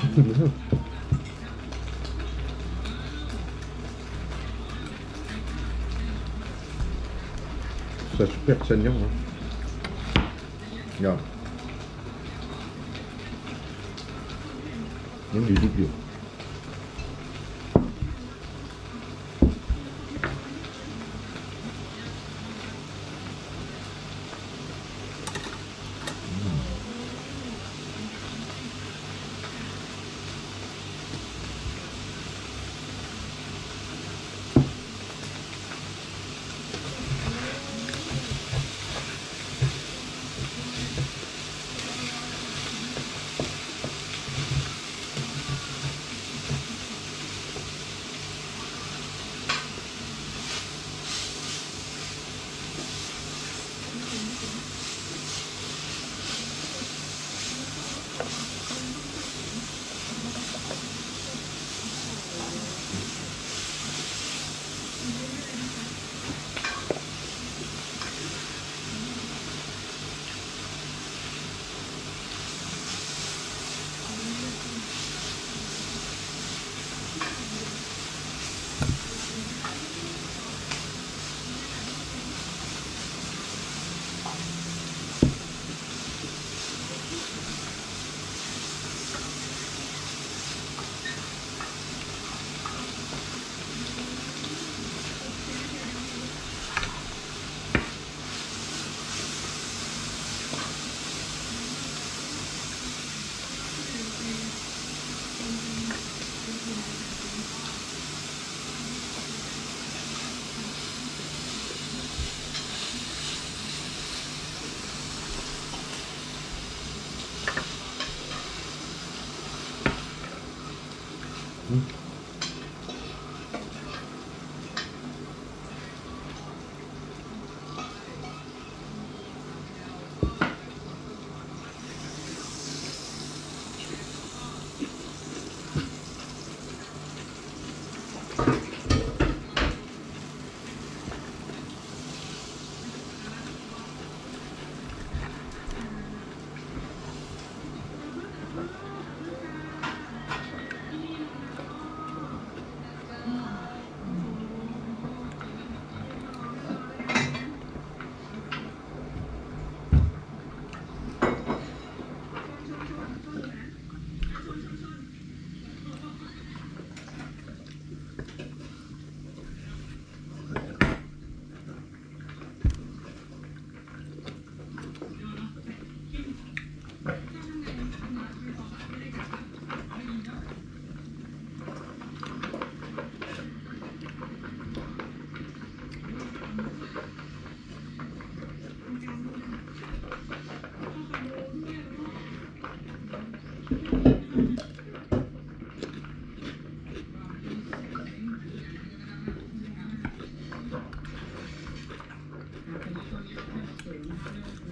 Ça super saignant. Hein. Regarde. Même du doublure.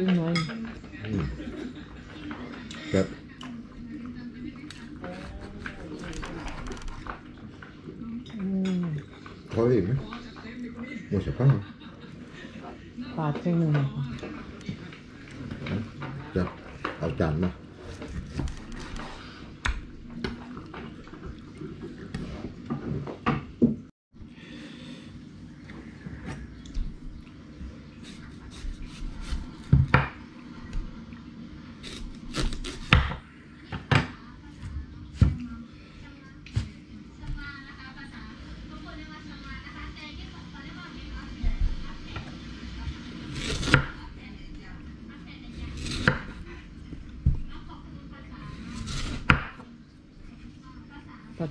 ขึ้นน้อยครับพออิ่มไหมหมดสภาพปาดเส้นหนึ่งครับเอาจานมา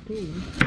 对。